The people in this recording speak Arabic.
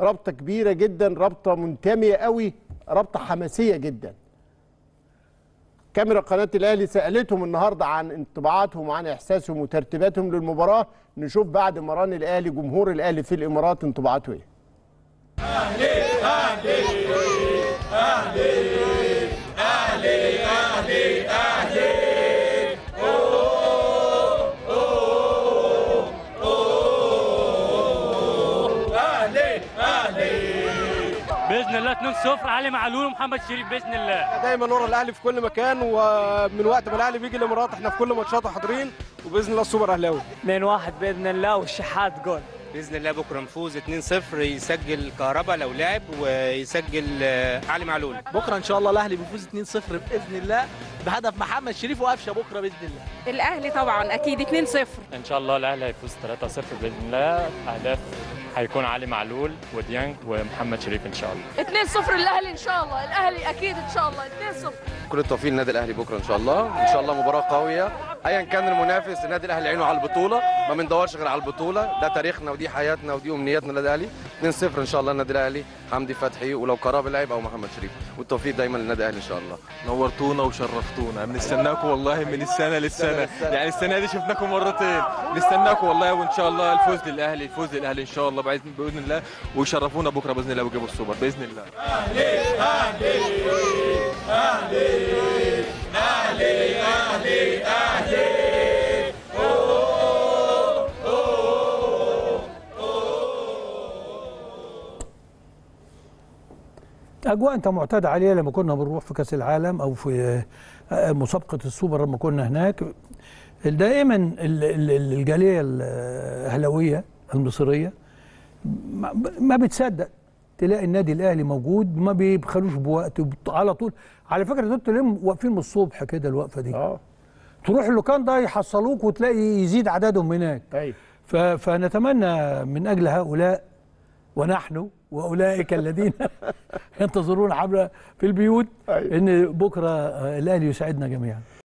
رابطة كبيرة جدا رابطة منتمية قوي رابطة حماسية جدا. كاميرا قناة الأهلي سألتهم النهارده عن انطباعاتهم وعن إحساسهم وترتيباتهم للمباراة. نشوف بعد مران الأهلي جمهور الأهلي في الإمارات انطباعاته إيه. بإذن الله 2-0 علي معلول ومحمد شريف بإذن الله. دايما ورا الأهلي في كل مكان ومن وقت ما الأهلي بيجي الامارات إحنا في كل ماتشاته حاضرين وبإذن الله السوبر أهلاوي. 2-1 بإذن الله والشحات جول. بإذن الله بكرة نفوز 2-0 يسجل كهربا لو لعب ويسجل آه، علي معلول. بكرة إن شاء الله الأهلي بيفوز 2-0 بإذن الله بهدف محمد شريف وقفشة بكرة بإذن الله. الأهلي طبعا أكيد 2-0 إن شاء الله الأهلي هيفوز 3-0 بإذن الله. أهداف هيكون علي معلول وديانج ومحمد شريف إن شاء الله. 2-0 الاهلي إن شاء الله. الأهلي أكيد إن شاء الله. 2-0 كل التوفيق للنادي الأهلي بكرة إن شاء الله. إن شاء الله مباراة قوية. ايا كان المنافس النادي الأهلي عينه على البطولة ما بندورش غير على البطولة. ده تاريخنا ودي حياتنا ودي أمنياتنا للنادي الاهلي 2-0 إن شاء الله النادي الأهلي. حمدي فتحي ولو كهربا لعب أو محمد شريف. والتوفيق دايما للنادي الأهلي إن شاء الله. نورتونا وشرفتونا. بنستناكم والله من السنة للسنة. يعني السنة دي شفناكم مرتين. نستناكم والله وإن شاء الله الفوز للأهلي الفوز للأهلي إن شاء الله باذن بإذن الله. ويشرفونا بكرة بإذن الله ويجيبوا السوبر. بإذن الله. أجواء أنت معتاد عليها لما كنا بنروح في كأس العالم أو في آه، مسابقة السوبر لما كنا هناك. دائما ال- ال- ال- الجالية الأهلاوية المصرية ما- بتصدق تلاقي النادي الأهلي موجود ما بيبخلوش بوقت على طول. على فكرة دول تلاقيهم واقفين من الصبح كده الوقفة دي. آه. تروح اللوكان ده يحصلوك وتلاقي يزيد عددهم هناك. أيوه فنتمنى من أجل هؤلاء ونحن وأولئك الذين ينتظرون عبر في البيوت أيوة. إن بكرة الأهلي يساعدنا جميعا